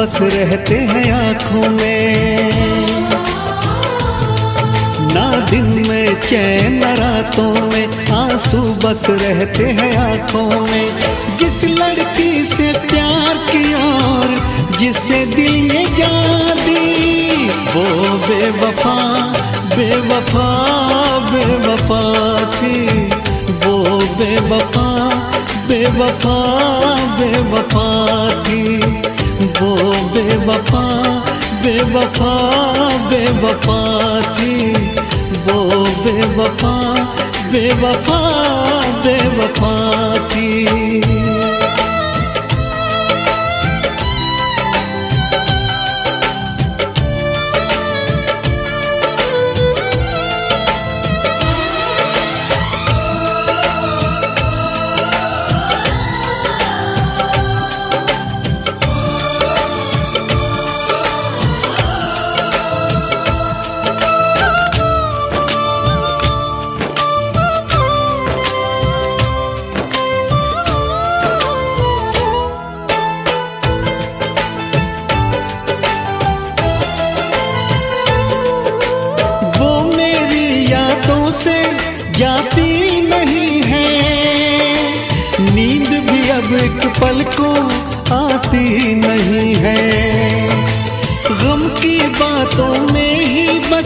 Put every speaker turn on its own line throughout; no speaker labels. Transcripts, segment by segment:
बस रहते हैं आँखों में। ना दिन में, चैन रातों में, आँसू बस रहते हैं आँखों में। जिस लड़की से प्यार किया और जिसे दिल ये जान दी, वो बेवफा बेवफा बेवफा थी। वो बेवफा बेवफा बेवफा थी। वो बेवफा बेवफा बेवफा थी। वो बेवफा बेवफा बेवफा थी।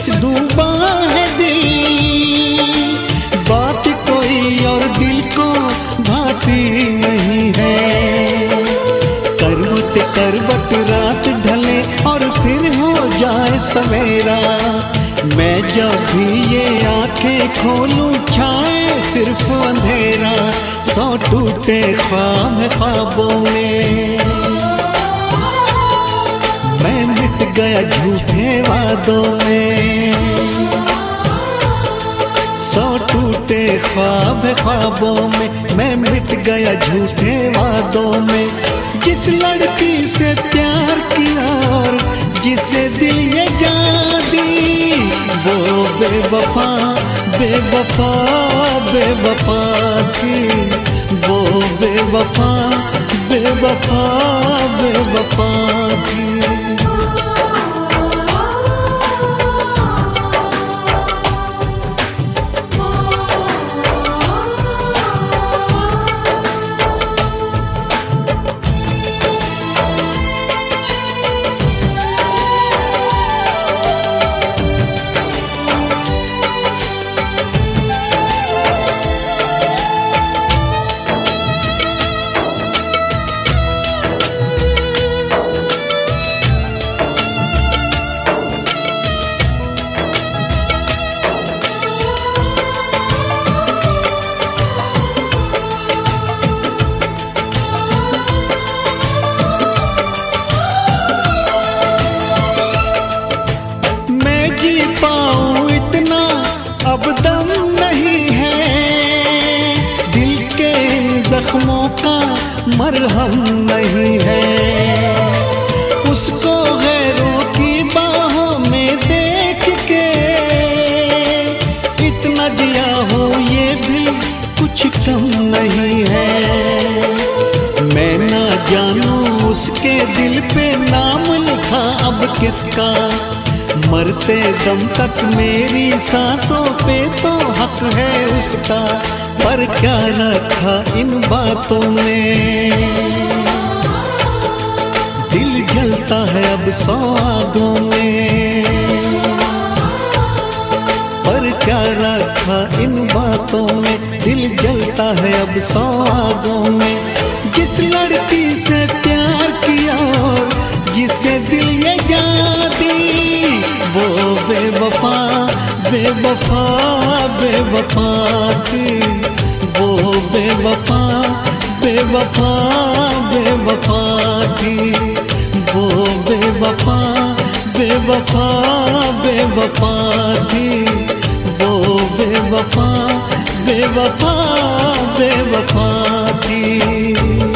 बस डूबा है दिल। बात कोई और दिल को भाती नहीं है। करवट करवट रात ढले और फिर हो जाए सवेरा। मैं जब भी ये आँखें खोलूं, छाए सिर्फ़ अंधेरा। सौ टूटे ख्वाब ख्वाबों में। मैं मिट गया झूठे वादों में। सौ टूटे ख्वाब ख्वाबों में, मैं मिट गया झूठे वादों में। जिस लड़की से प्यार किया और जिसे दिल ये जान दी वो बेवफा बेवफा बेवफा थी। वो बेवफा बेवफा बेवफा थी मरते दम तक मेरी सांसों पे तो हक है उसका, पर क्या रखा इन बातों में दिल जलता है अब सौ आगों में, पर क्या रखा इन बातों में दिल जलता है अब सौ आगों में, जिस लड़की से प्यार किया जिसे दिल ये जाती बेवफा बेवफा थी वो बेवफा बेवफा बेवफा थी वो बेवफा बेवफा बेवफा थी वो बेवफा बेवफा बेवफा थी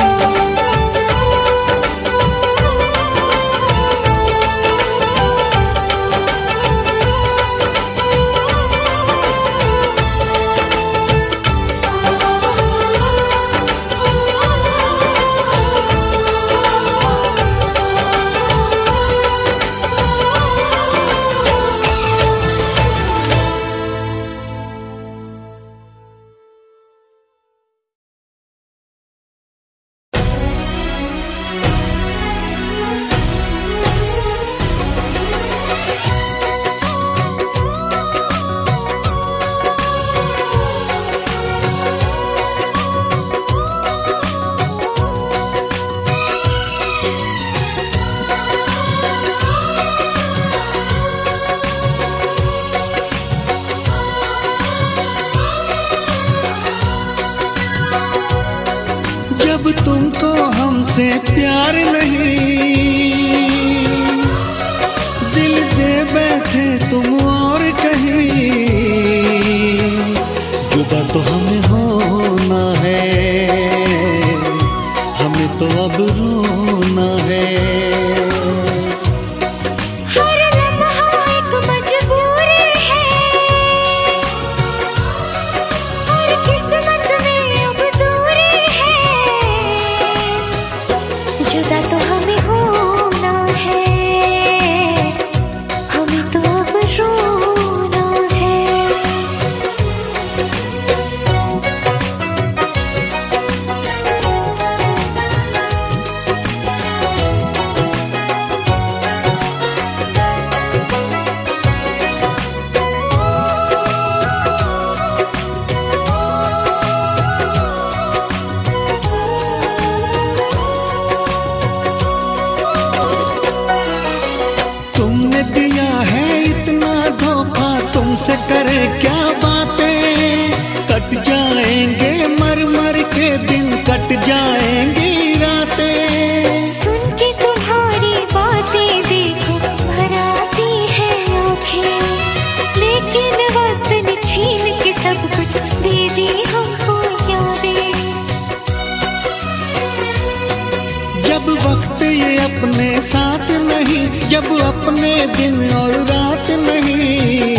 साथ नहीं, जब अपने दिन और रात नहीं।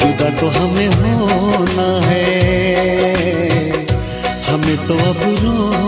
जुदा तो हमें होना है, हमें तो अब रोना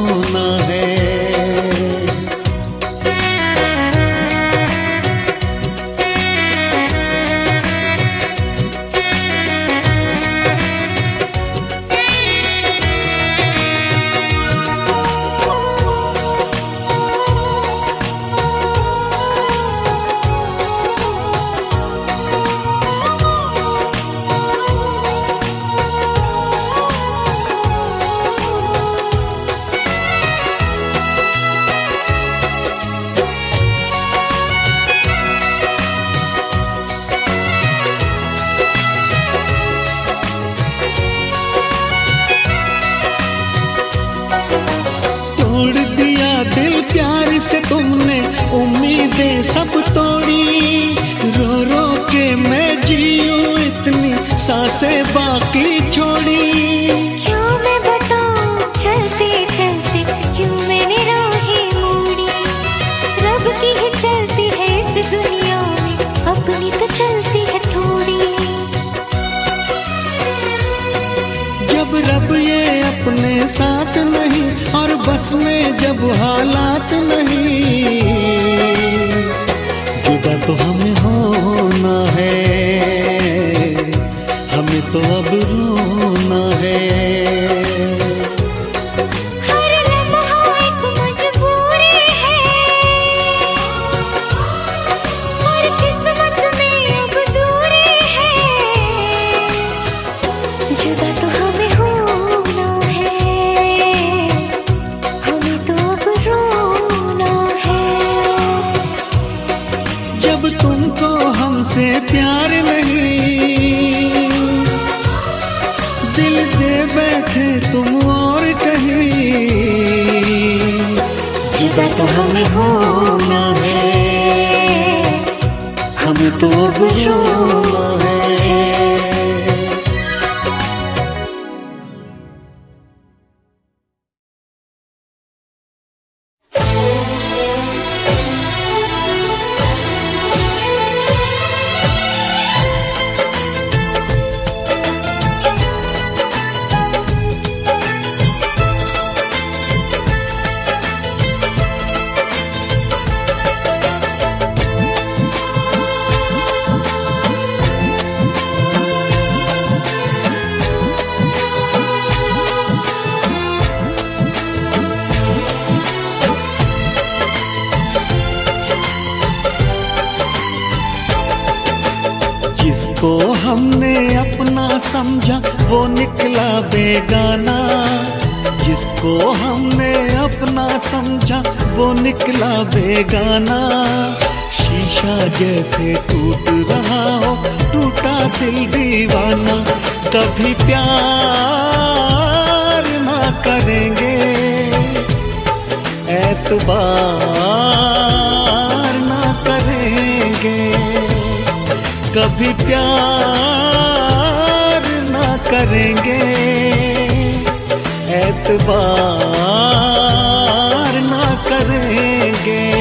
समझा, वो निकला बेगाना। शीशा जैसे टूट रहा हो, टूटा दिल दीवाना। कभी प्यार ना करेंगे। ऐतबार ना करेंगे। कभी प्यार ना करेंगे। ऐतबार करेंगे।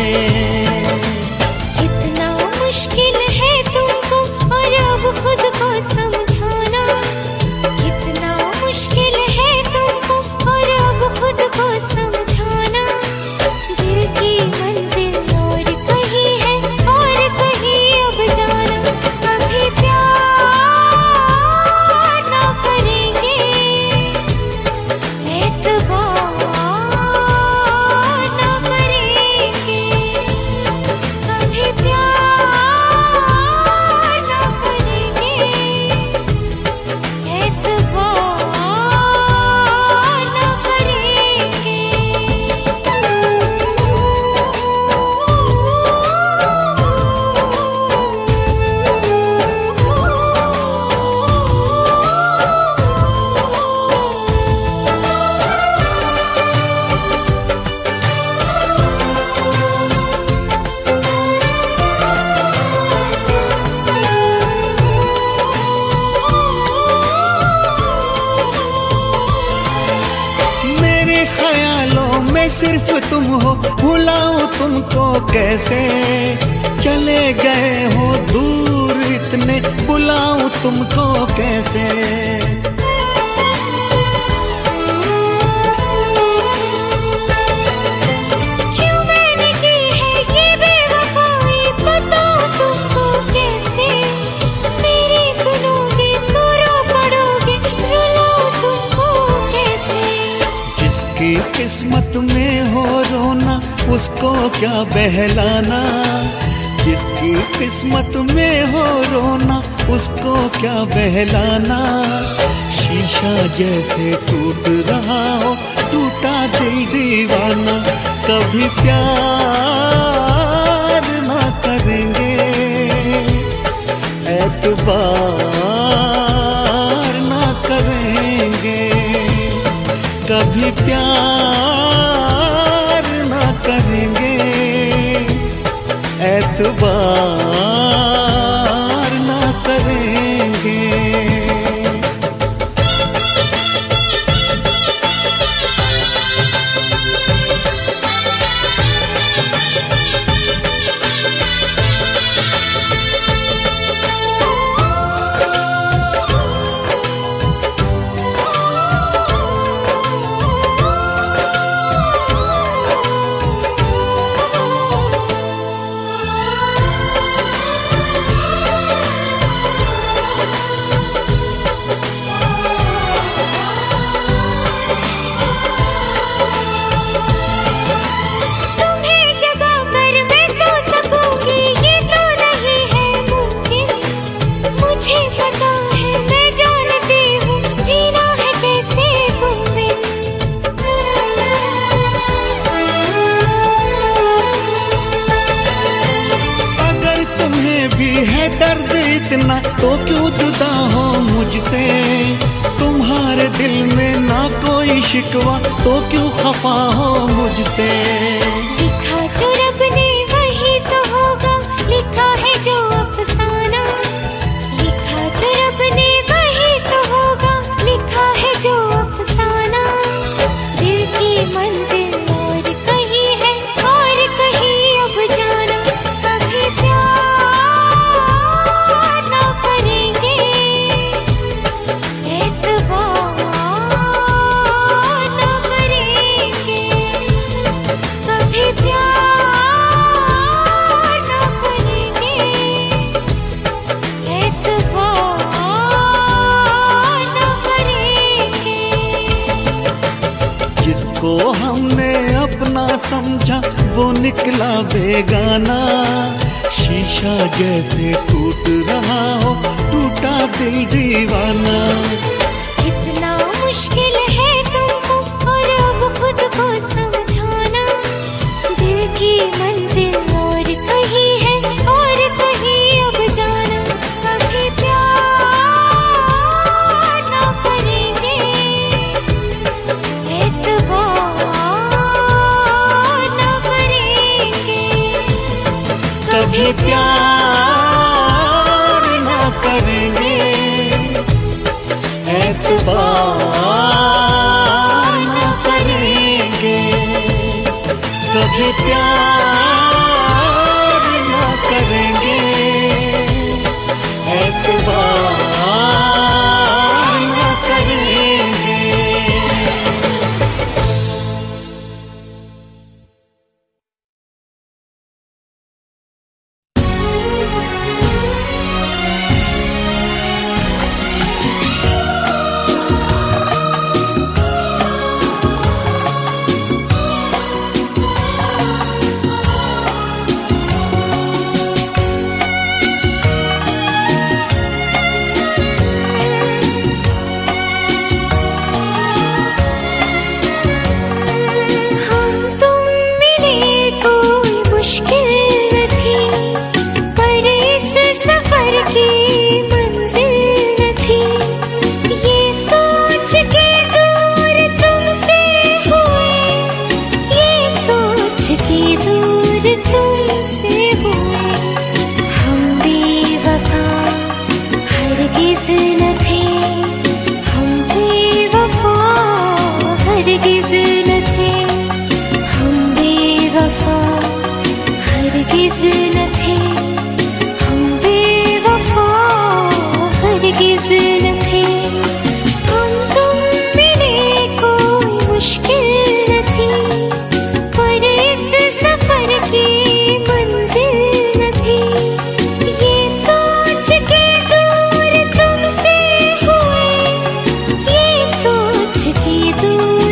कैसे चले गए हो दूर इतने? बुलाऊं तुमको कैसे?
क्या
बहलाना? जिसकी किस्मत में हो रोना, उसको क्या बहलाना? शीशा जैसे टूट रहा हो, टूटा दिल दीवाना। कभी प्यार ना करेंगे। ऐतबार ना करेंगे। कभी प्यार
பாப்பா
जिसको हमने अपना समझा, वो निकला बेगाना। शीशा जैसे टूट रहा हो, टूटा दिल दीवाना।
कितना मुश्किल मुझे प्यार न करेंगे ऐतबार न
करेंगे।
कभी प्यार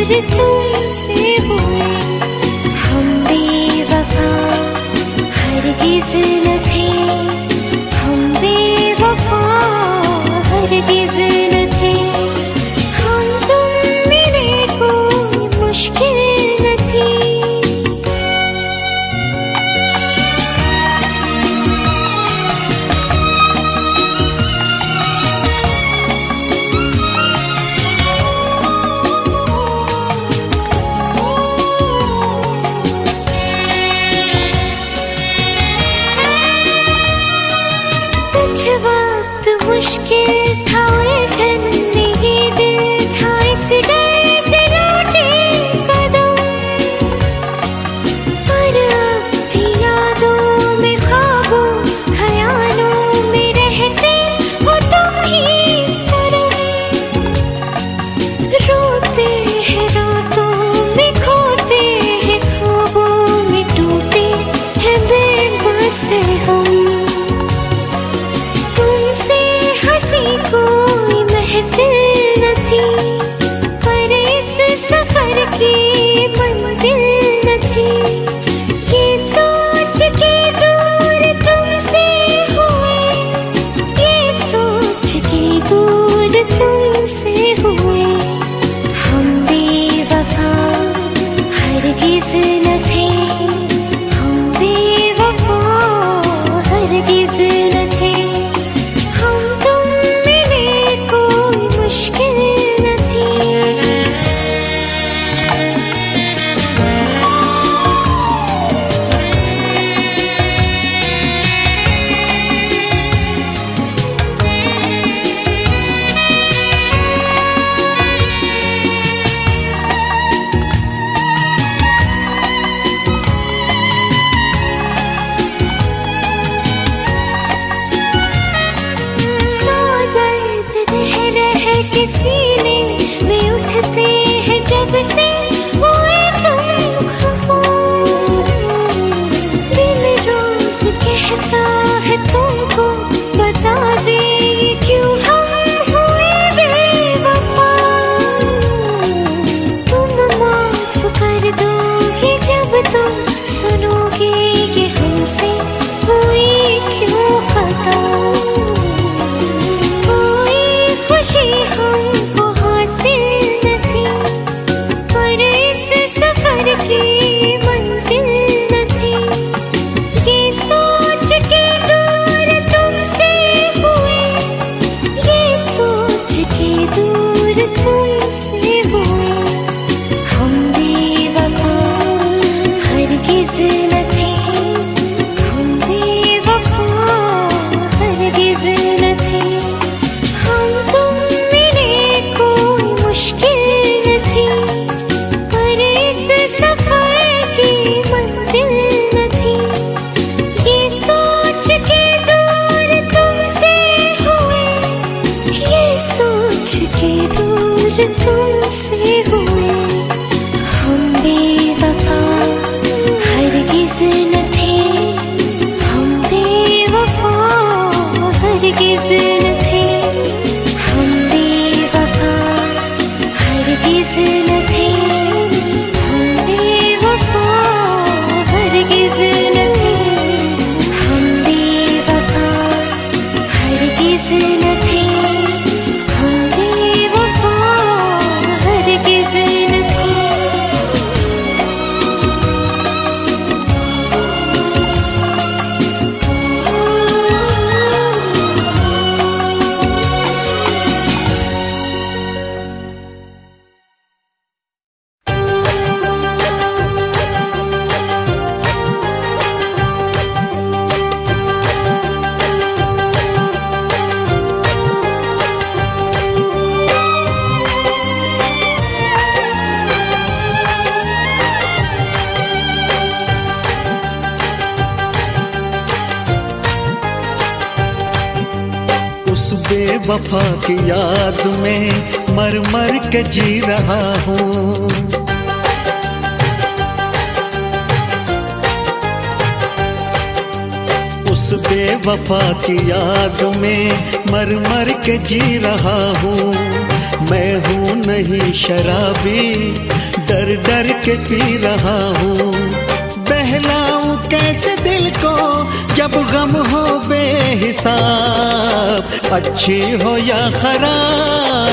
दूर तुमसे हुए। हम बेवफा हरगिज ये
जी रहा हूँ। उस बेवफा की याद में मर मर के जी रहा हूँ। मैं हूँ नहीं शराबी, डर डर के पी रहा हूँ। बहलाऊं कैसे दिल को जब गम हो बेहिसाब? अच्छी हो या खराब?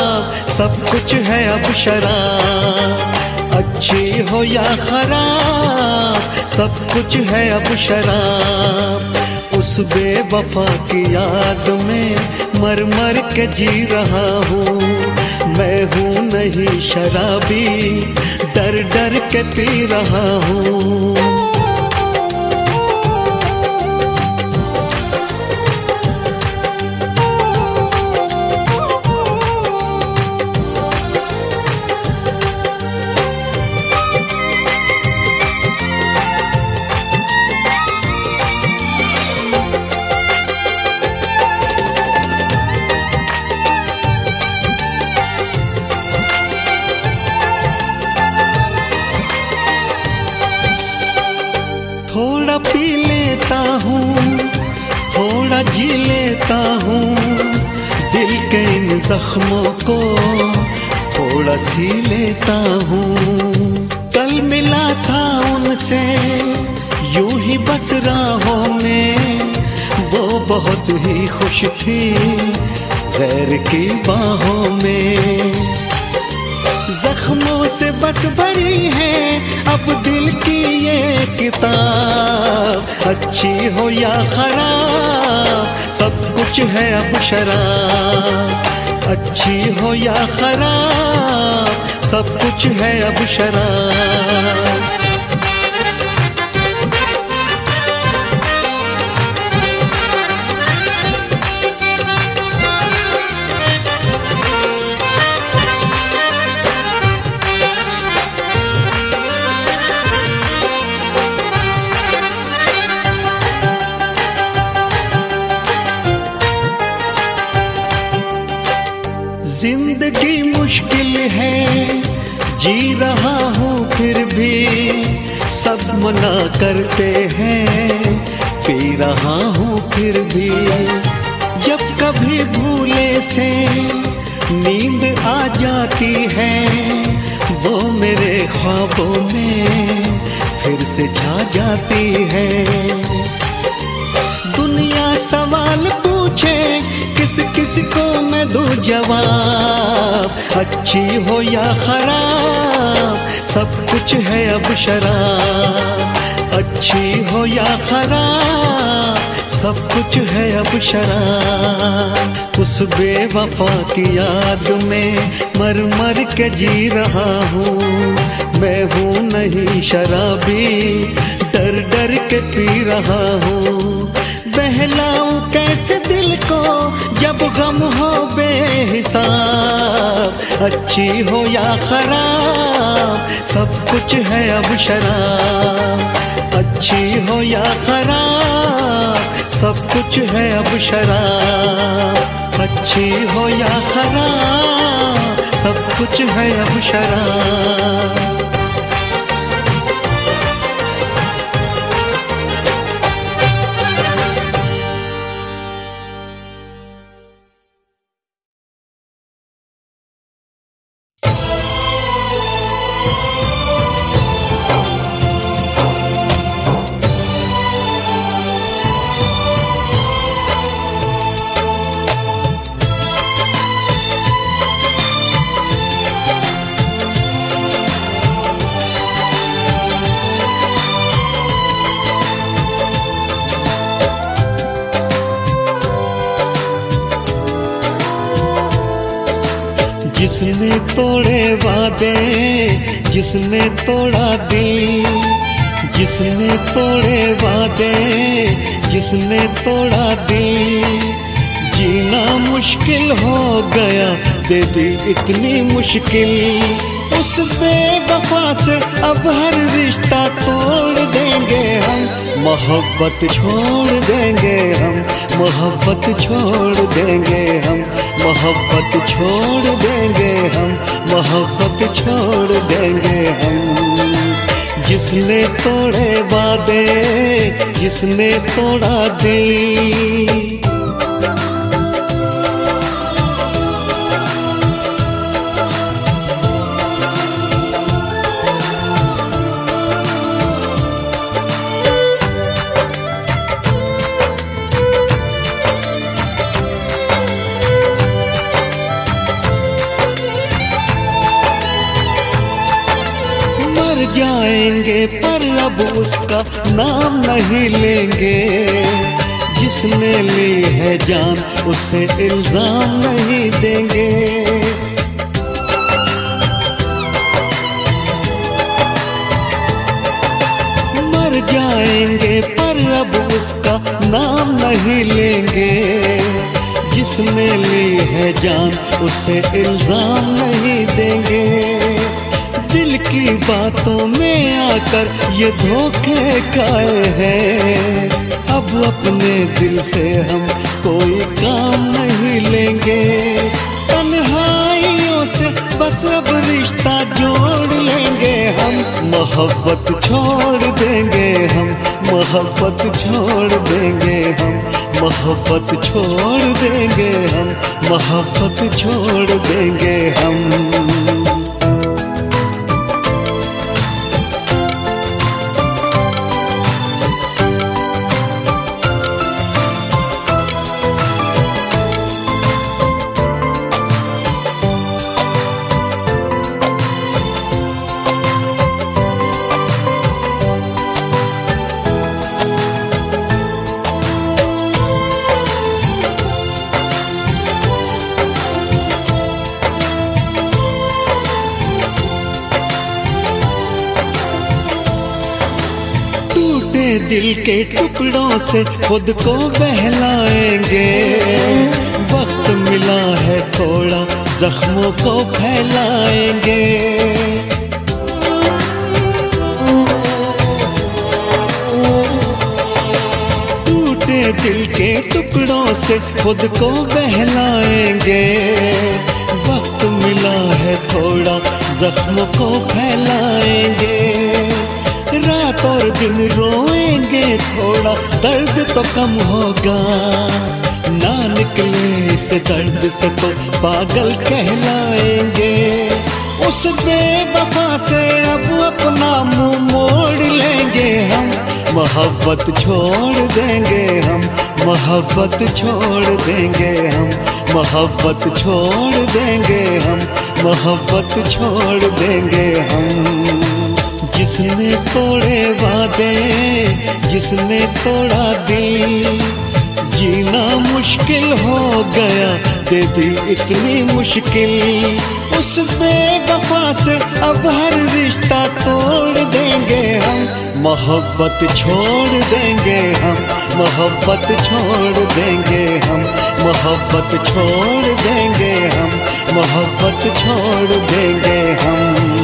सब कुछ है अब शराब। अच्छी हो या खराब, सब कुछ है अब शराब। उस बेवफा की याद में मर मर के जी रहा हूँ। मैं हूँ नहीं शराबी, डर डर के पी रहा हूँ। जख्मों को थोड़ा सी लेता हूँ। कल मिला था उनसे, यूँ ही बस राहों में। वो बहुत ही खुश थी गैर की बाहों में। जख्मों से बस भरी है अब दिल की ये किताब। अच्छी हो या खराब, सब कुछ है अब शराब। अच्छी हो या खराब सब कुछ है अब शराब। सब मना करते हैं। पी रहा हूँ फिर भी, जब कभी भूले से नींद आ जाती है। वो मेरे ख्वाबों में फिर से छा जाती है। दुनिया सवाल पूछे, किस किस को मैं दूँ जवाब? अच्छी हो या खराब सब कुछ है अब शराब। अच्छी हो या खराब, सब कुछ है अब शराब। उस बेवफा की याद में मर मर के जी रहा हूँ। मैं हूँ नहीं शराबी, डर डर के पी रहा हूँ। बहलाऊं कैसे दिल को जब गम हो बेहिसाब? अच्छी हो या खराब? सब कुछ है अब शराब। अच्छी हो या खराब? सब कुछ है अब शराब। अच्छी हो या खराब? सब कुछ है अब शराब। जिसने तोड़ा दिल, जिसने तोड़े वादे, जिसने तोड़ा दिल, जीना मुश्किल हो गया, दे दी इतनी मुश्किल। उस बेवफा से अब हर रिश्ता तोड़ देंगे हम, मोहब्बत छोड़ देंगे हम, मोहब्बत छोड़ देंगे हम। मोहब्बत छोड़ देंगे हम मोहब्बत छोड़ देंगे हम। जिसने तोड़े वादे जिसने तोड़ा दिल। अब उसका नाम नहीं लेंगे। जिसने ली है जान, उसे इल्ज़ाम नहीं देंगे। मर जाएँगे, पर अब उसका नाम नहीं लेंगे। जिसने ली है जान, उसे इल्ज़ाम नहीं देंगे। दिल की बातों में आकर ये धोखे खाए हैं। अब अपने दिल से हम कोई काम नहीं लेंगे। तन्हाइयों से बस अब रिश्ता जोड़ लेंगे। हम मोहब्बत छोड़ देंगे, हम मोहब्बत छोड़ देंगे, हम मोहब्बत छोड़ देंगे, हम मोहब्बत छोड़ देंगे, हम दिल के टुकड़ों से खुद को बहलाएँगे। वक्त मिला है थोड़ा, जख्मों को फैलाएँगे। टूटे दिल के टुकड़ों से खुद को बहलाएँगे। वक्त मिला है थोड़ा, जख्मों को फैलाएँगे। दिन रोएँगे थोड़ा, दर्द तो कम होगा। ना निकले इस दर्द से तो पागल कहलाएँगे। उस बेवफा से अब अपना मुँह मोड़ लेंगे हम। मोहब्बत छोड़ देंगे हम, मोहब्बत छोड़ देंगे हम। मोहब्बत छोड़ देंगे हम, मोहब्बत छोड़ देंगे हम। जिसने तोड़े वादे, जिसने तोड़ा दिल। जीना मुश्किल हो गया, दे दी इतनी मुश्किल। उस बेवफा से अब हर रिश्ता तोड़ देंगे हम। मोहब्बत छोड़ देंगे हम, मोहब्बत छोड़ देंगे हम। मोहब्बत छोड़ देंगे हम, मोहब्बत छोड़ देंगे हम।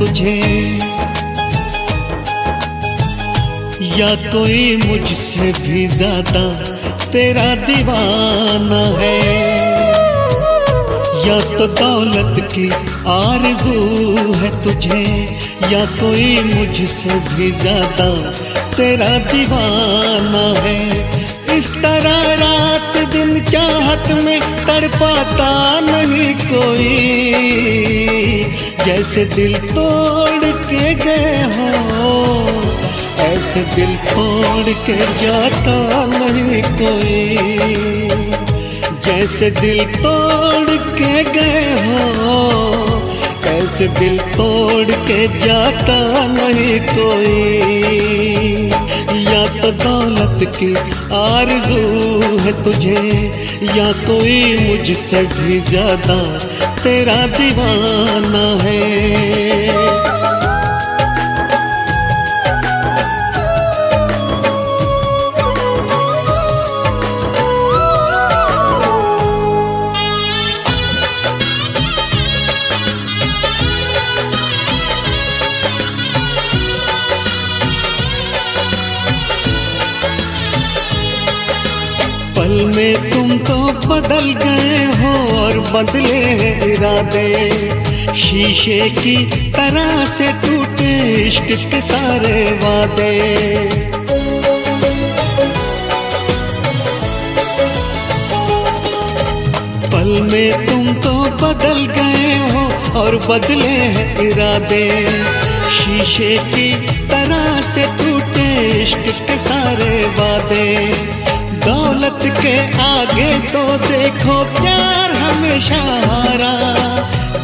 तुझे। या कोई मुझसे भी ज़्यादा तेरा दीवाना है। या तो दौलत की आरज़ू है तुझे, या कोई मुझसे भी ज़्यादा तेरा दीवाना है। इस तरह रात दिन चाहत में तड़पाता नहीं कोई। जैसे दिल तोड़ के गए हो, ऐसे दिल तोड़ के जाता नहीं कोई। जैसे दिल तोड़ के गए हो, ऐसे दिल तोड़ के जाता नहीं कोई। या तो दौलत की आरज़ू है तुझे, या कोई मुझसे भी ज़्यादा तेरा दीवाना है। पल में तुम तो बदल गए। बदले इरादे। शीशे की तरह से टूटे इश्क के सारे वादे। पल में तुम तो बदल गए हो और बदले इरादे। शीशे की तरह से टूटे इश्क के सारे वादे। दौलत के आगे तो देखो प्यार हमेशा हारा।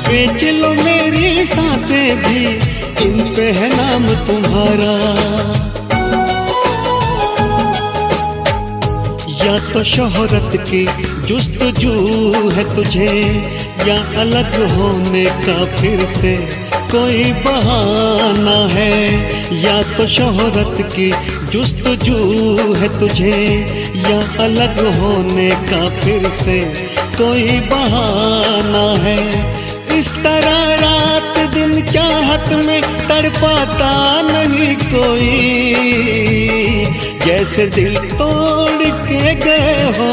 बेच लो मेरी साँसें भी, इन पे है नाम तुम्हारा। या तो शोहरत की जुस्तजू है तुझे, या अलग होने का फिर से कोई बहाना है। या तो शोहरत की जुस्तजू है तुझे या अलग होने का फिर से कोई बहाना है। इस तरह रात दिन चाहत में तड़पाता नहीं कोई। जैसे दिल तोड़ के गए हो,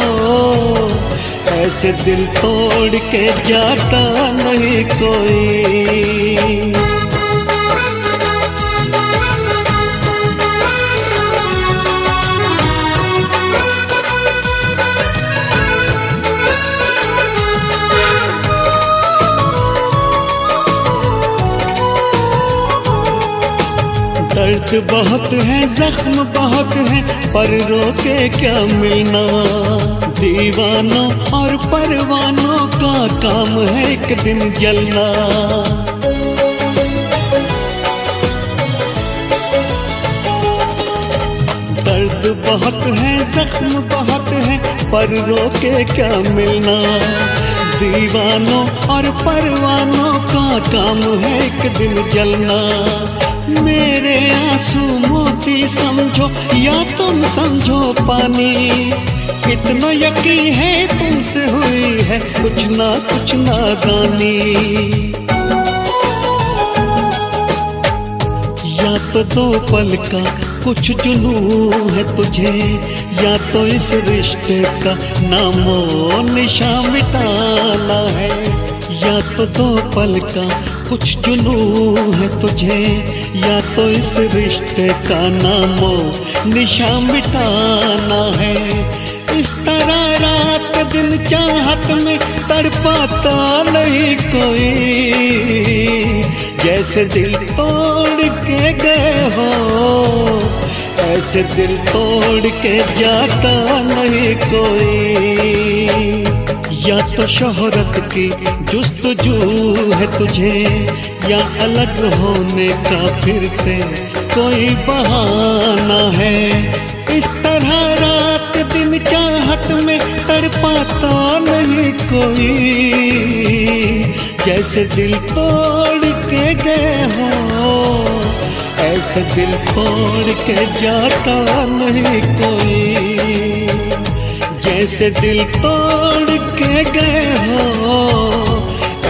ऐसे दिल तोड़ के जाता नहीं कोई। बहुत है, जख्म बहुत है, पर रोके क्या मिलना? दीवानों और परवानों का काम है एक दिन जलना। दर्द बहुत है, जख्म बहुत है, पर रोके क्या मिलना? दीवानों और परवानों का काम है एक दिन जलना। मेरे आँसू मोती समझो, या तुम समझो पानी। कितना यकीन है तुमसे हुई है कुछ ना कुछ नादानी। या तो दो पल का कुछ जुनू है तुझे, या तो इस रिश्ते का नामो निशा मिटाना है। या तो दो पल का कुछ जुनू है तुझे, या तो इस रिश्ते का नामो निशा मिटाना है। इस तरह रात दिन चाहत में तड़पाता नहीं कोई। जैसे दिल तोड़ के गए हो, ऐसे दिल तोड़ के जाता नहीं कोई। या तो शोहरत की जुस्त जू है तुझे, या अलग होने का फिर से कोई बहाना है। इस तरह रात दिन चाहत में तड़पाता नहीं कोई। जैसे दिल तोड़ के गए हो, ऐसे दिल तोड़ के जाता नहीं कोई। जैसे दिल तोड़ के गए हो।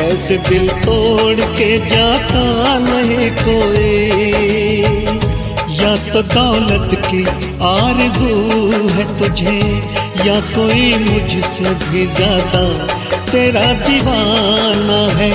ऐसे दिल तोड़ के जाता नहीं कोई। या तो दौलत की आरज़ू है तुझे, या कोई मुझसे भी ज़्यादा तेरा दीवाना है।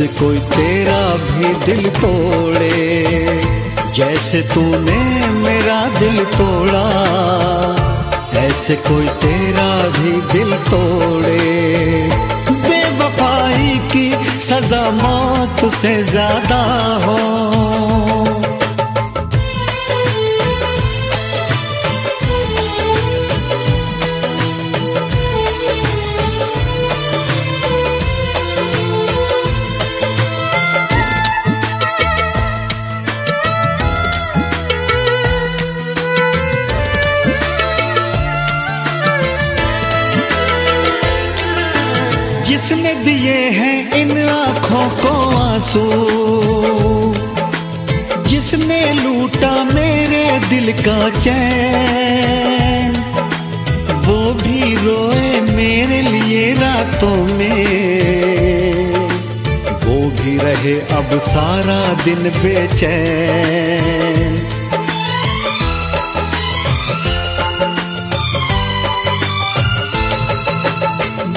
वैसे कोई तेरा भी दिल तोड़े, जैसे तूने मेरा दिल तोड़ा, ऐसे कोई तेरा भी दिल तोड़े। बेवफाई की सजा मौत से ज़्यादा हो आँसू जिसने लूटा मेरे दिल का चैन, वो भी रोए मेरे लिए रातों में। वो भी रहे अब सारा दिन बेचैन।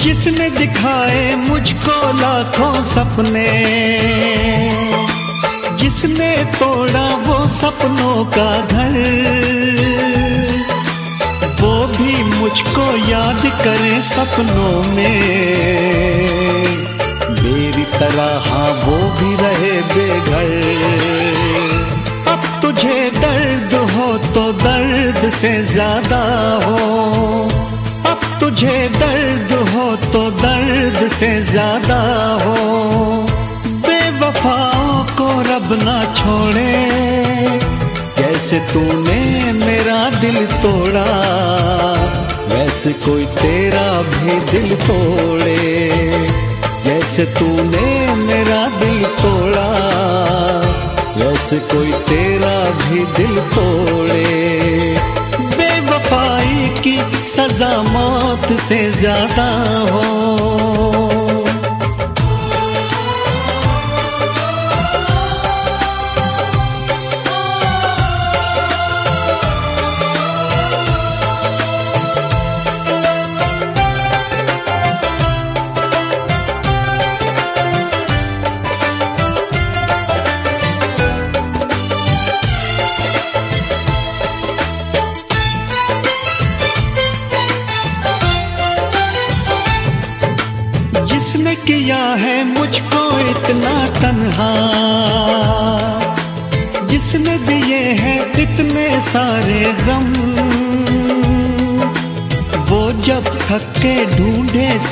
जिसने दिखाए मुझको लाखों सपने, जिसने तोड़ा वो सपनों का घर, वो भी मुझको याद करे सपनों में। मेरी तरह हाँ वो भी रहे बेघर। अब तुझे दर्द हो तो दर्द से ज़्यादा हो। अब तुझे से ज़्यादा हो बेवफाओं को रब ना छोड़े। जैसे तूने मेरा दिल तोड़ा, वैसे कोई तेरा भी दिल तोड़े। जैसे तूने मेरा दिल तोड़ा, वैसे कोई तेरा भी दिल तोड़े। बेवफाई की सजा मौत से ज़्यादा हो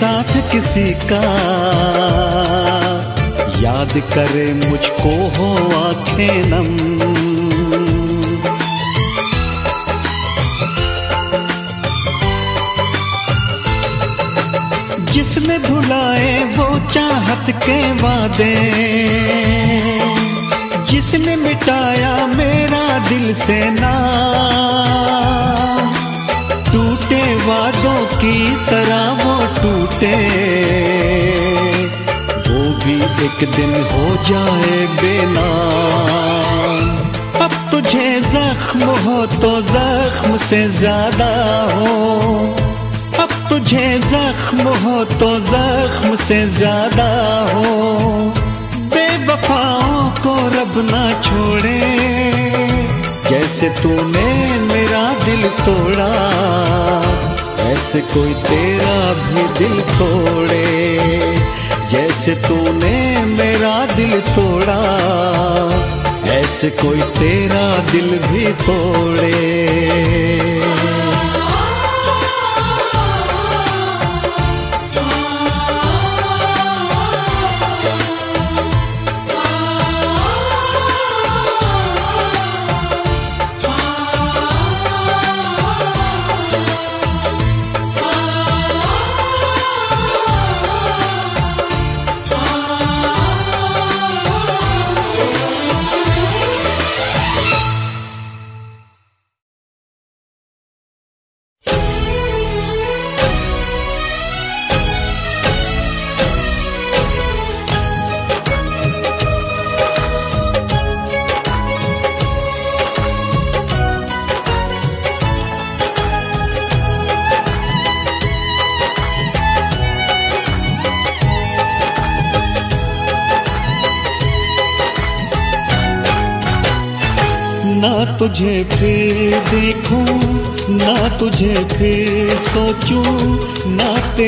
साथ किसी का। याद करे मुझको हो आँखें नम। जिसने भुलाए वो चाहत के वादे। जिसने मिटाया मेरा दिल से टूटे वादों की तरह वो टूटे। वो भी एक दिन हो जाए बेनाम अब तुझे जख्म हो तो जख्म से ज़्यादा हो। अब तुझे जख्म हो तो जख्म से ज़्यादा हो। बेवफाओं को रब ना छोड़े। जैसे तूने मेरा दिल तोड़ा ऐसे कोई तेरा भी दिल तोड़े, जैसे तूने मेरा दिल तोड़ा। ऐसे कोई तेरा दिल भी तोड़े।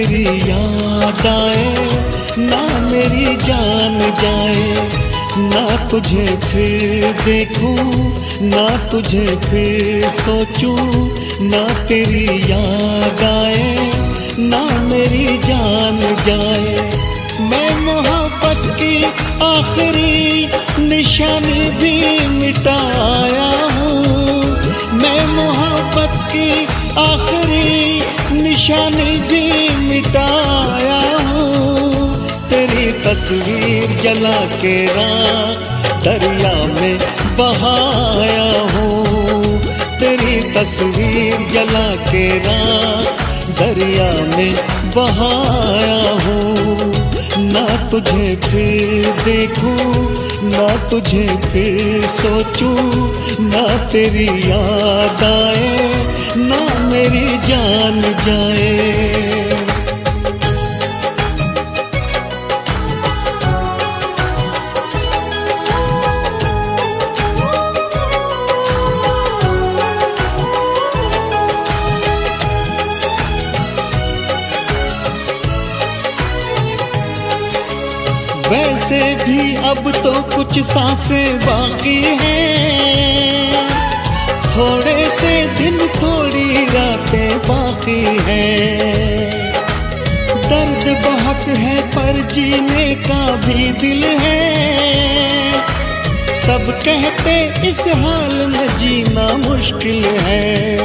तेरी याद आए, ना मेरी जान जाए, ना तुझे फिर देखूँ, ना तुझे फिर सोचूं, ना तेरी याद आए, ना मेरी जान जाए। मैं मोहब्बत की आखिरी निशानी भी मिटाया हूँ। मैं मोहब्बत की आखिरी निशानी भी मिटाया हूँ। तेरी तस्वीर जला के राख दरिया में बहाया हूँ। तेरी तस्वीर जला के राख दरिया में बहाया हूँ। ना तुझे फिर देखूँ, ना तुझे फिर सोचूं, ना तेरी याद आए, ना मेरी जान जाए। वैसे भी अब तो कुछ साँसें बाकी हैं। थोड़े से दिन थोड़ी रातें बाकी हैं। दर्द बहुत है, पर जीने का भी दिल है। सब कहते इस हाल में जीना मुश्किल है।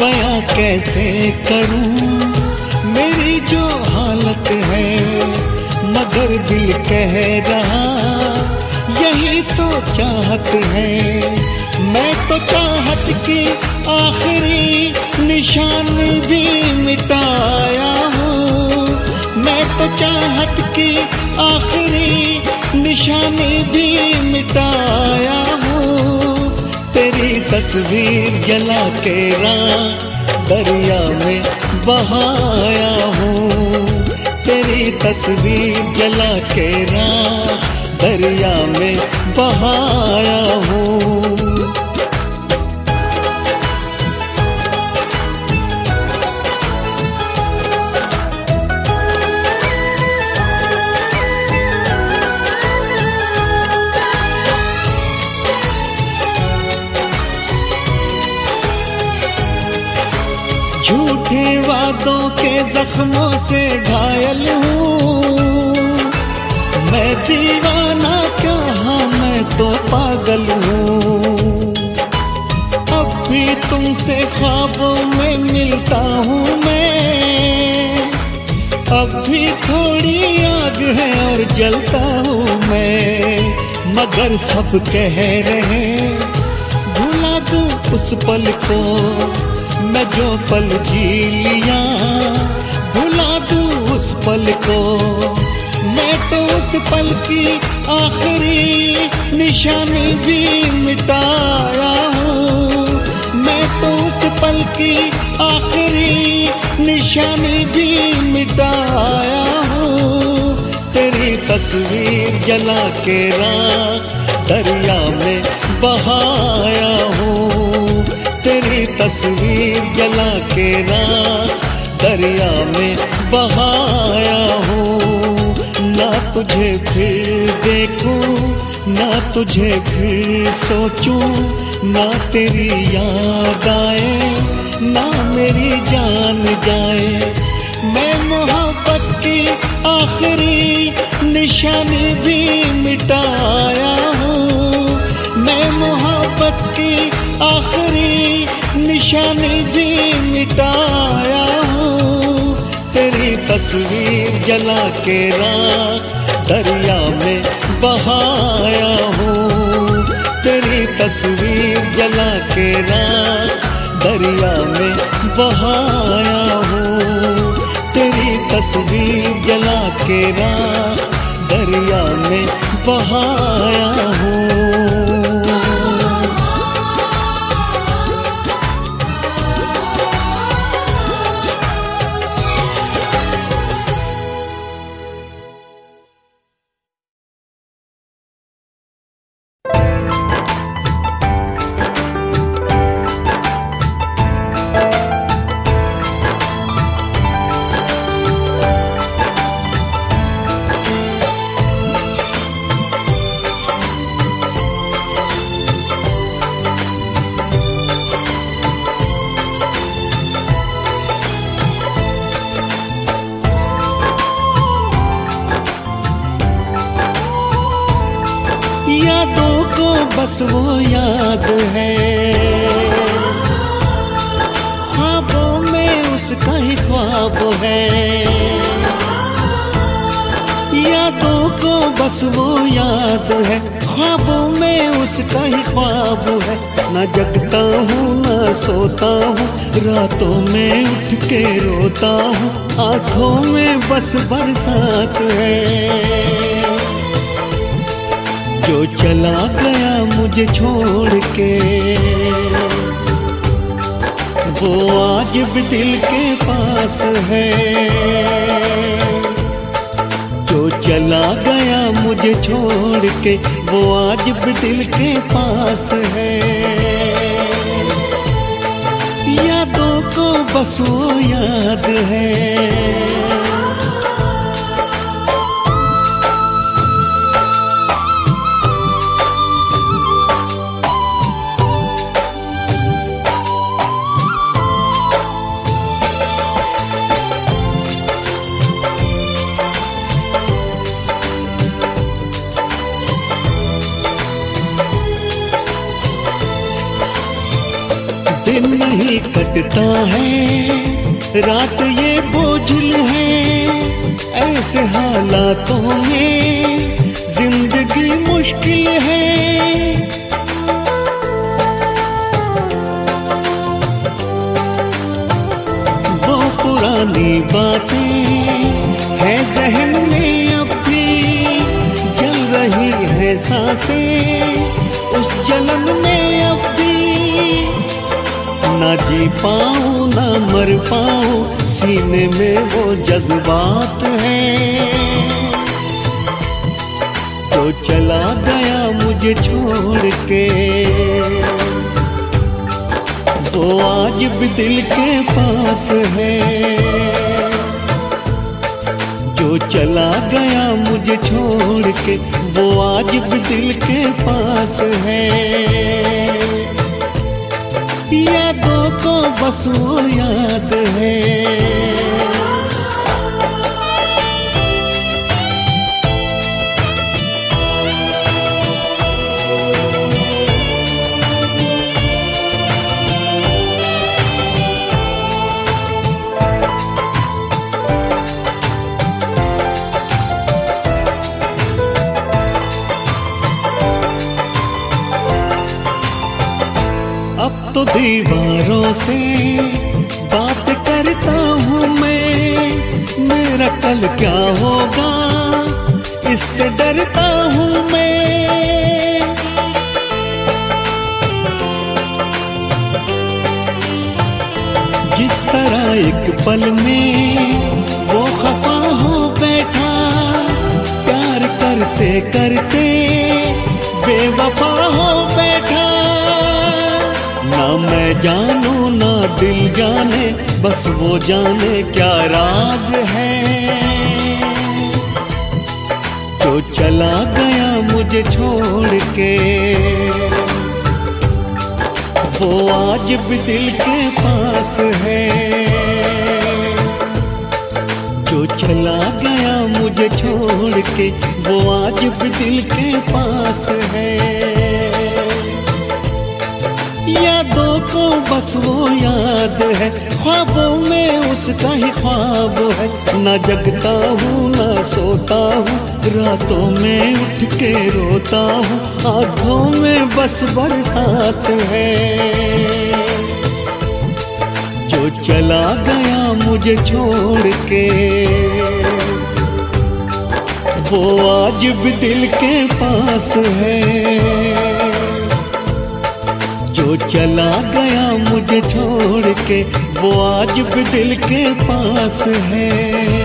बयां कैसे करूँ? मेरी जो हालत है, मगर दिल कह रहा, यही तो चाहत है। मैं तो चाहत की आखिरी निशानी भी मिटाया हूँ। मैं तो चाहत की आखिरी निशानी भी मिटाया हूँ। तेरी तस्वीर जला के राख दरिया में बहाया हूँ। तेरी तस्वीर जला के राख दरिया में बहाया हूँ। झूठे वादों के जख्मों से घायल हूँ। मैं दीवाना क्या हाँ मैं तो पागल हूँ। अब भी तुमसे ख्वाबों में मिलता हूँ मैं। अब भी थोड़ी आग है और जलता हूँ मैं। मगर सब कह रहे भुला दूँ उस पल को। मैं जो पल जी लिया, भुला दूँ उस पल को। मैं तो उस पल की आखिरी निशानी भी मिटाया हूँ। मैं तो उस पल की आखिरी निशानी भी मिटाया हूँ। तेरी तस्वीर जला के राख दरिया में बहाया हूँ। तेरी तस्वीर जला के राख दरिया में बहाया हूँ। ना तुझे फिर देखूँ, ना तुझे फिर सोचूं। ना तेरी याद आए, ना मेरी जान जाए। मैं मोहब्बत की आखिरी निशानी भी मिटाया हूँ। मैं मोहब्बत की आखिरी निशानी भी मिटाया हूँ। तेरी तस्वीर जला के राख दरिया में बहाया हूँ। तेरी तस्वीर जला के राख दरिया में बहाया हूँ। तेरी तस्वीर जला के राख दरिया में बहाया हूँ। हूँ, न सोता हूँ, रातों में उठ के रोता हूँ, आँखों में बस बरसात है। जो चला गया मुझे छोड़ के, वो आज भी दिल के पास है। जो चला गया मुझे छोड़ के, वो आज भी दिल के पास है। यादों बसो याद है। कटता है, रात ये बोझल है। ऐसे हालातों में ज़िंदगी मुश्किल है। वो पुरानी बातें है जहन में अब भी जल रही है साँसें उस जलन में। ना जी पाऊँ, ना मर पाऊँ, सीने में वो जज्बात है। तो चला गया मुझे छोड़ के। वो आज भी दिल के पास है। जो चला गया मुझे छोड़ के, वो आज भी दिल के पास है। यादों को बस वो याद है। दीवारों से बात करता हूँ मैं। मेरा कल क्या होगा, इससे डरता हूँ मैं। जिस तरह एक पल में वो खफा हो बैठा, प्यार करते करते बेवफा हो मैं जानू ना दिल जाने, बस वो जाने क्या राज है। जो चला गया मुझे छोड़ के, वो आज भी दिल के पास है। जो चला गया मुझे छोड़ के, वो आज भी दिल के पास है। यादों को बस वो याद है। ख्वाबों में उसका ही ख्वाब है। न जगता हूँ, न सोता हूँ। रातों में उठ के रोता हूँ। आँखों में बस बरसात है। जो चला गया मुझे छोड़ के, वो आज भी दिल के पास है। चला गया मुझे छोड़ के वो आज भी दिल के पास है।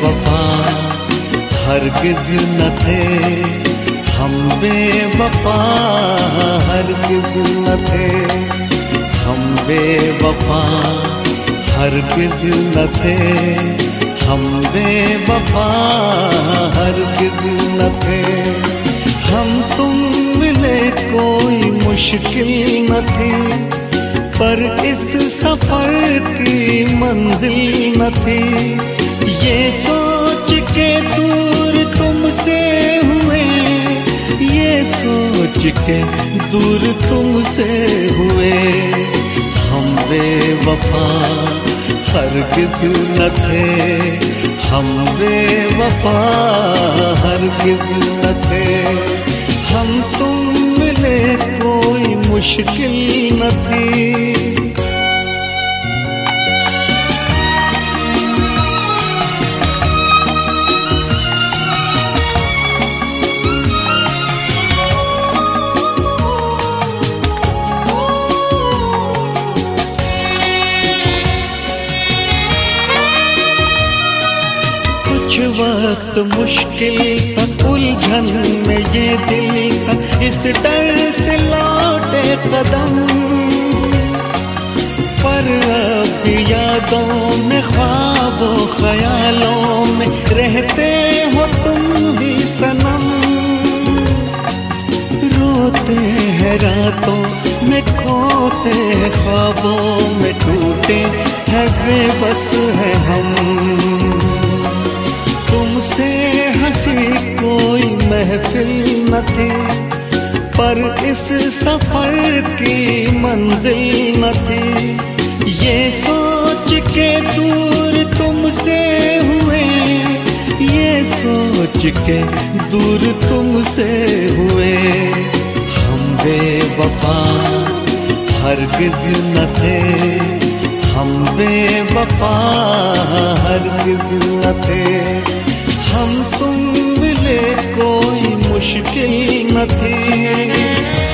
बेवफा, हरगिज न थे, हम बेवफा, हरगिज न थे, हम बेवफा, हरगिज न थे, हम बेवफा, हरगिज न थे। हम तुम मिले कोई मुश्किल न थी, पर इस सफ़र की मंजिल न थी। ये सोच के दूर तुमसे हुए। ये सोच के दूर तुमसे हुए। हम बेवफा हरगिज न थे। हम बेवफा हरगिज न थे। हम तुम मिले कोई मुश्किल न थी। वक्त मुश्किल उलझन में ये दिल था। इस डर से लौटे कदम। पर अब यादों में, ख्वाबों, ख्यालों में रहते हो तुम ही सनम। रोते हैं रातों में, खोते ख्वाबों में टूटे है बेबस है हम। तुमसे हँसी कोई महफिल न थी पर इस सफ़र की मंजिल न थी ये सोच के दूर तुमसे हुए, ये सोच के दूर तुमसे हुए। हम बेवफा हरगिज न थे, हम बेवफा हरगिज न थे। हम तुम मिले कोई मुश्किल न थी।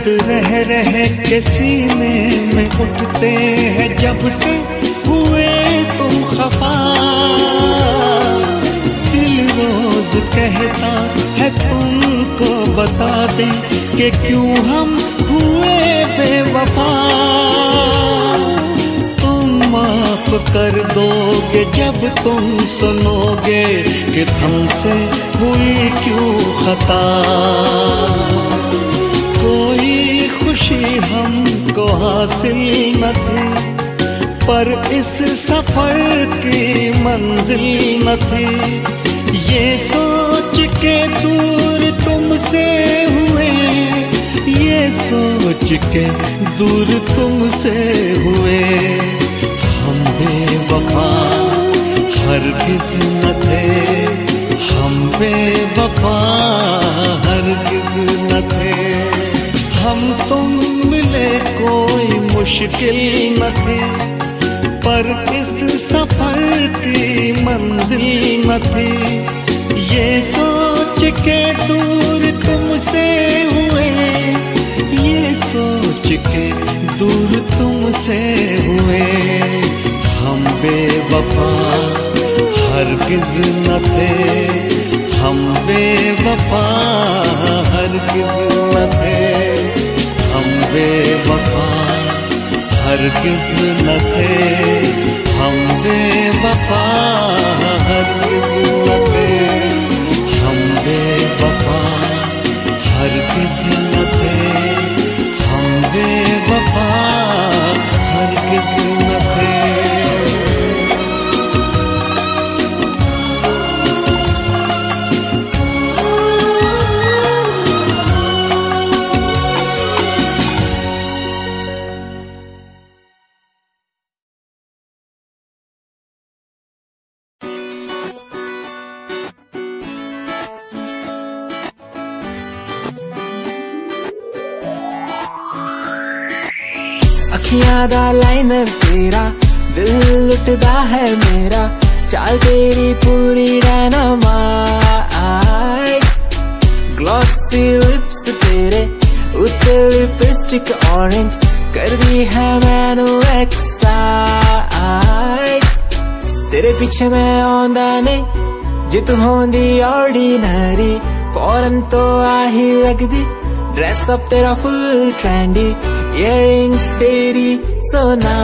दर्द रह रह के सीने में उठते हैं। जब से हुए तुम खफा, दिल रोज कहता है, तुमको बता दे कि क्यों हम हुए बेवफा? तुम माफ़ कर दोगे जब तुम सुनोगे कि हमसे हुई क्यों खता। हमको हासिल न थी, पर इस सफ़र की मंजिल न थी। ये सोच के दूर तुमसे हुए, ये सोच के दूर तुमसे हुए। हम बेवफा किस न थे हम बेवफा किस न थे हम तुम मिले कोई मुश्किल न थी पर इस सफ़र की मंजिल न थी ये सोच के दूर तुमसे हुए, ये सोच के दूर तुमसे हुए। हम बेवफा हरगिज न थे, हम बेवफा हरगिज न थे। बेवफा हरगिज न थे, हम बेवफा हरगिज न थे, हम बेवफा हरगिज न थे, हम बेवफा हरगिज न थे।
गुलाबी लिप्स तेरे, उते लिपस्टिक ऑरेंज कर दी है मैनू एक्साइट तेरे पीछे मैं आंदा नहीं जित तू होंदी ऑर्डिनरी फ़ौरन तो आ ही लगदी। ड्रेस अप तेरा फुल ट्रेंडी इयररिंग्स तेरी सोना।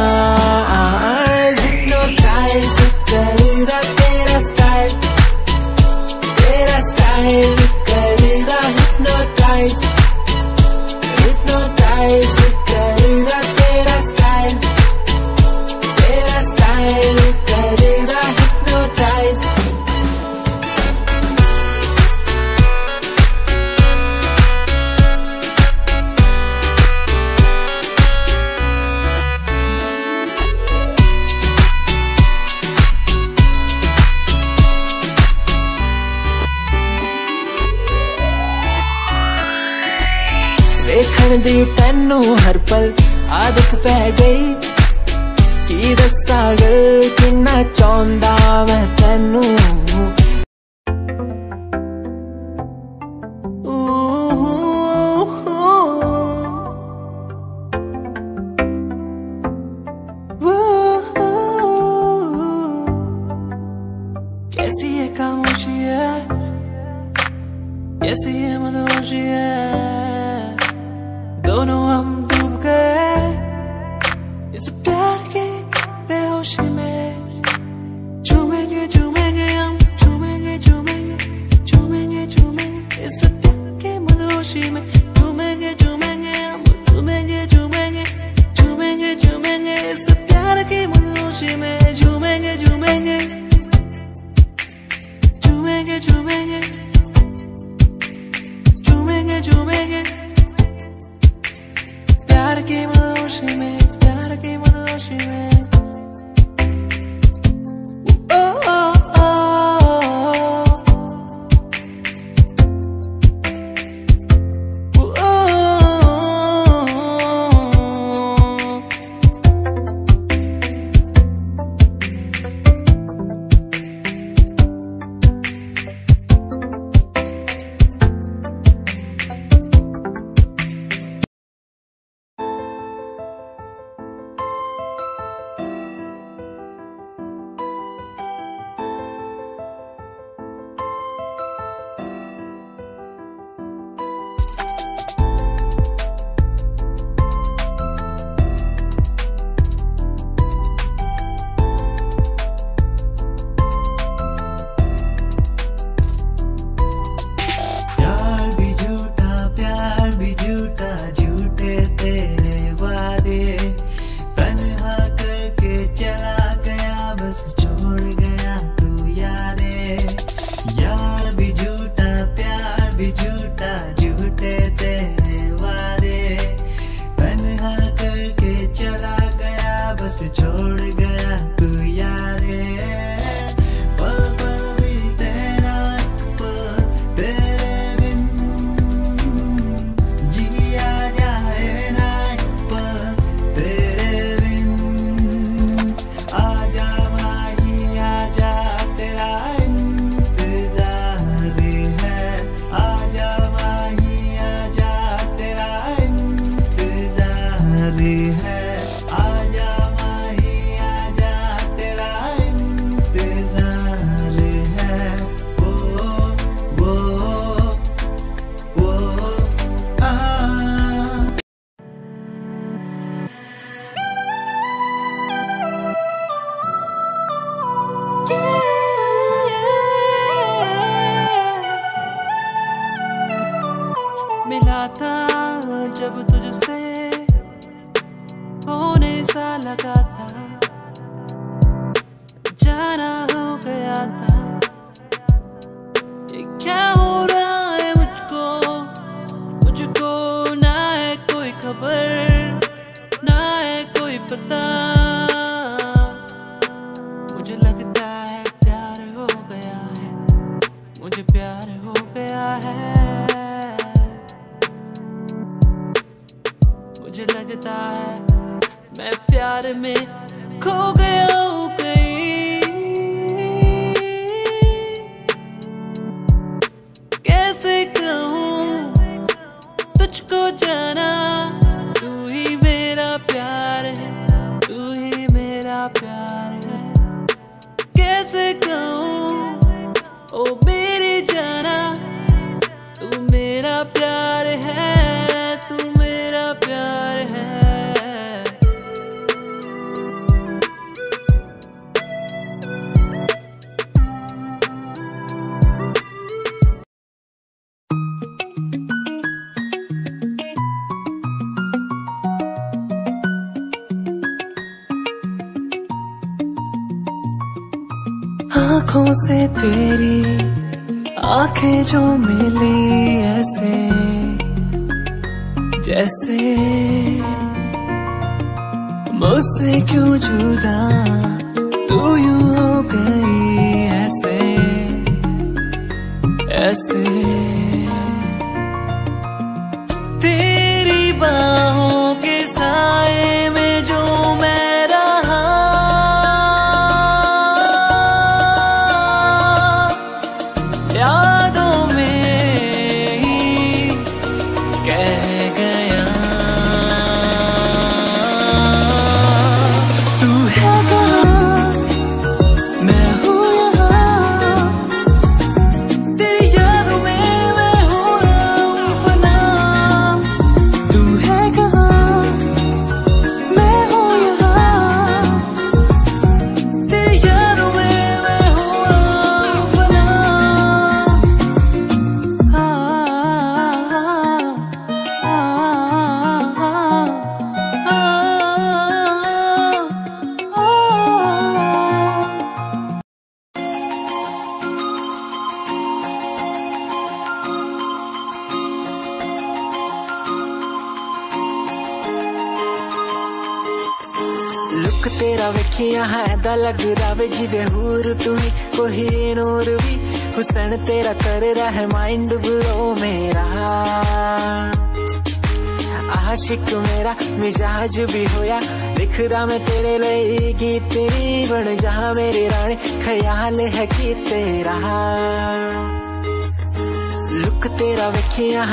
जो मिले ऐसे जैसे। मुझसे क्यों जुदा? तू यू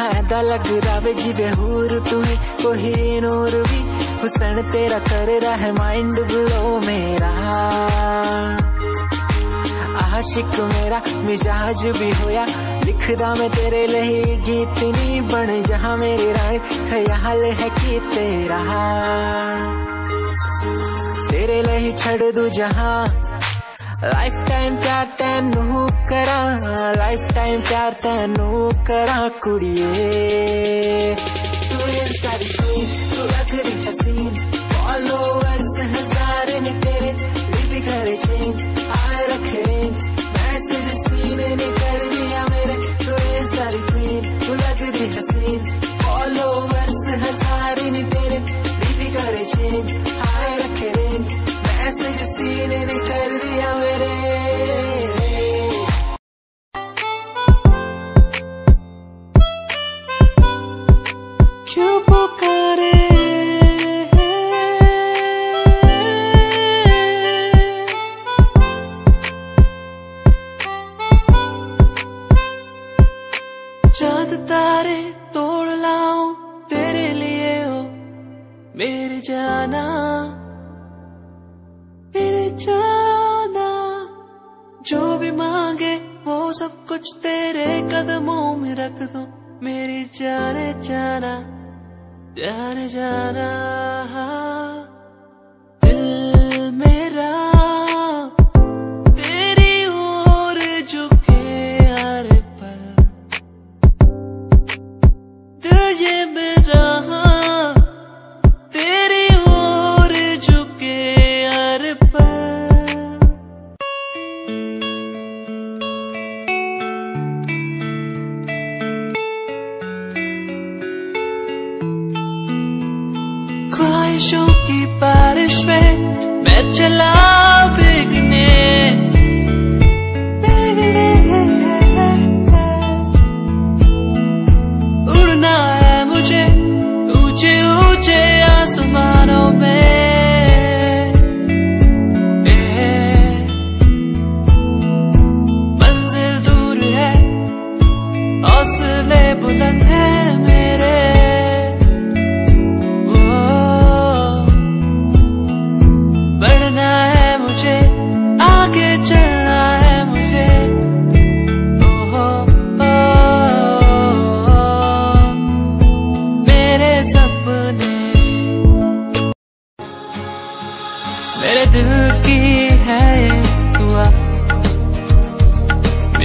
ਐਦਾ ਲੱਗ ਰਾਵੇ ਜਿਵੇਂ ਹੂਰ ਤੂੰ ਹੈ ਕੋਈ ਨੂਰ ਵੀ ਹੁਸਨ ਤੇਰਾ ਕਰ ਰਹਾ ਹੈ ਮਾਈਂਡ ਬਲੋ ਮੇਰਾ ਆਸ਼ਿਕ ਮੇਰਾ ਮਿजाज ਵੀ ਹੋਇਆ लिखदा मैं तेरे लिए गीत नहीं बन जहा मेरे राय ख्याल है कि तेरा तेरे लिए छड़ दू जहाँ ਲਾਈਫ ਟਾਈਮ ਪਿਆਰ ਤੈਨੂੰ ਕਰਾਂ ਲਾਈਫ ਟਾਈਮ ਪਿਆਰ ਤੈਨੂੰ ਕਰਾਂ ਕੁੜੀਏ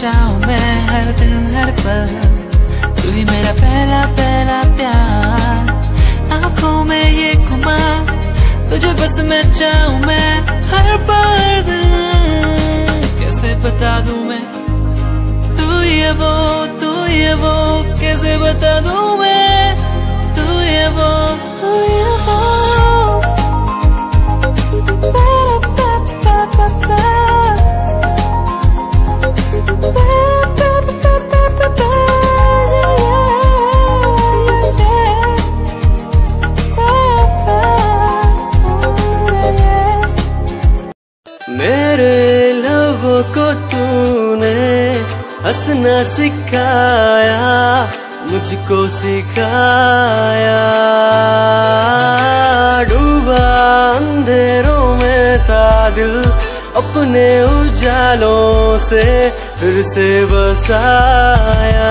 चाहूँ मैं हर दिन, हर पल। तू ही मेरा पहला पहला प्यार। आँखों में ये खुमार तुझे बस मैं चाहूँ मैं हर पल कैसे बता दूँ मैं? तू ये वो, तू ये वो, कैसे बता दूँ मैं? तू ये वो
हंसना सिखाया, मुझको सिखाया? डूबा अंधेरों में था दिल अपने उजालों से, फिर से बसाया।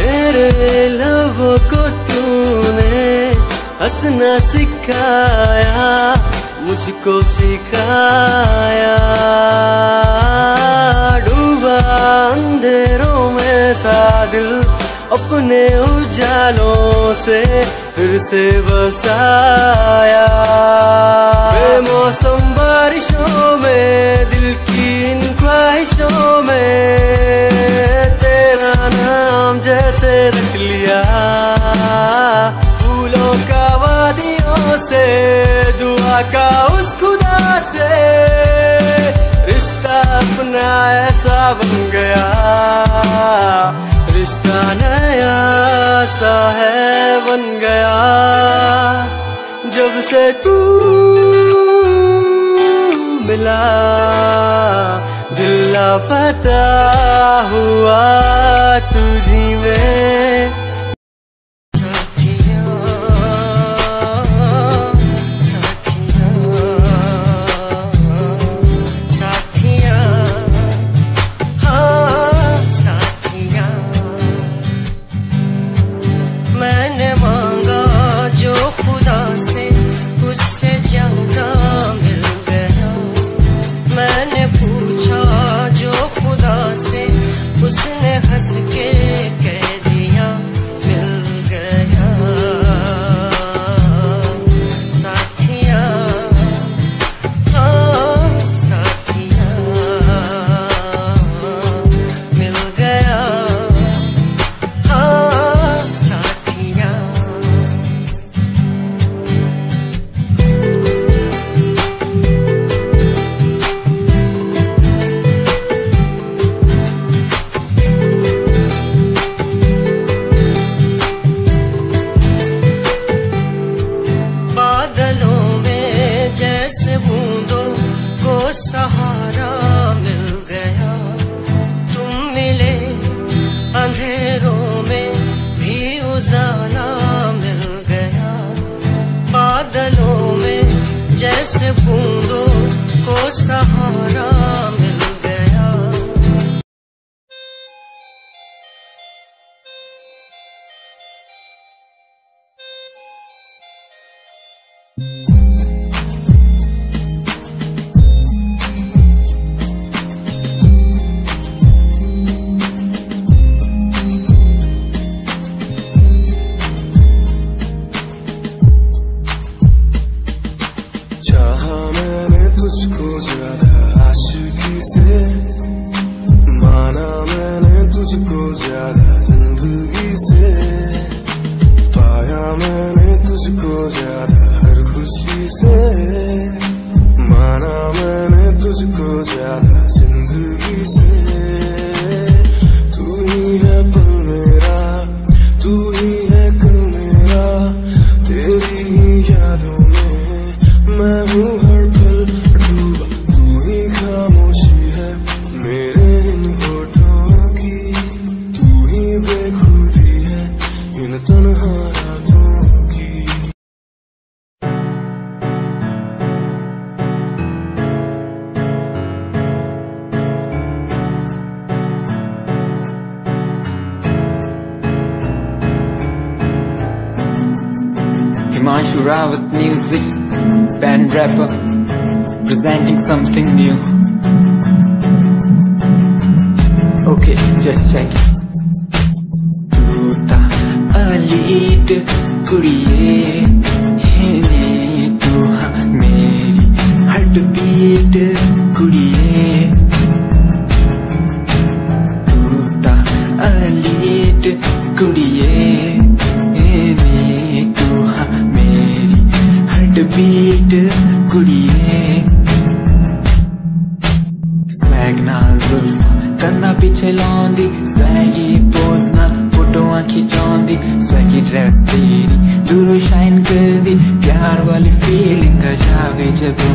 मेरे लबों को तूने हंसना सिखाया, मुझको सिखाया। दिल अपने उजालों से फिर से बसाया। मौसम बारिशों में, दिल की इन ख्वाहिशों में, तेरा नाम जैसे रख लिया। फूलों का वादियों से, दुआ का उस खुदा से, रिश्ता अपना ऐसा बन गया। सा है बन गया। जब से तू मिला दिल लापता हुआ तुझी में।
Surawat Music, band rapper, presenting something new. Okay, just check it. Tuta elite kudiye, hene tuha meri heartbeat kuriye. पीट कुड़िए स्वैग ना जुल्फा
कन्ना पीछे लौंदी। स्वैगी पोज ना फोटोआ खिंचौंदी स्वैगी ड्रेस तेरी, दूर शाइन कर दी। प्यार वाली फीलिंग जाग जदों।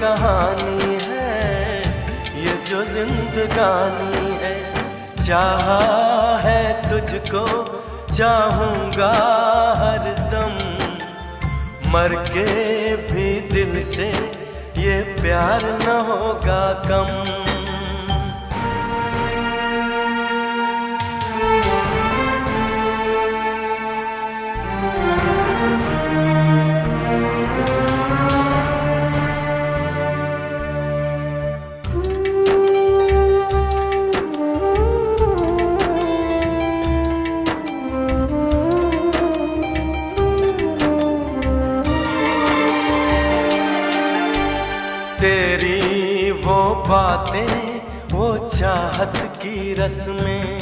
कहानी है, ये जो जिंदगानी है। चाह है तुझको, चाहूँगा हर दम। मर के भी दिल से ये प्यार न होगा कम।
रस्में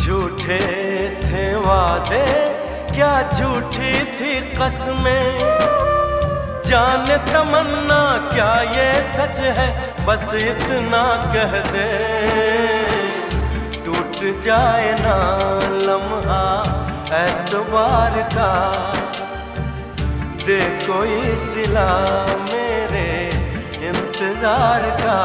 झूठे थे वादे, क्या झूठी थी कसमें? जान तमन्ना, क्या ये सच है? बस इतना कह दे। टूट जाए ना लम्हा एतबार का दे कोई सिला मेरे इंतज़ार का।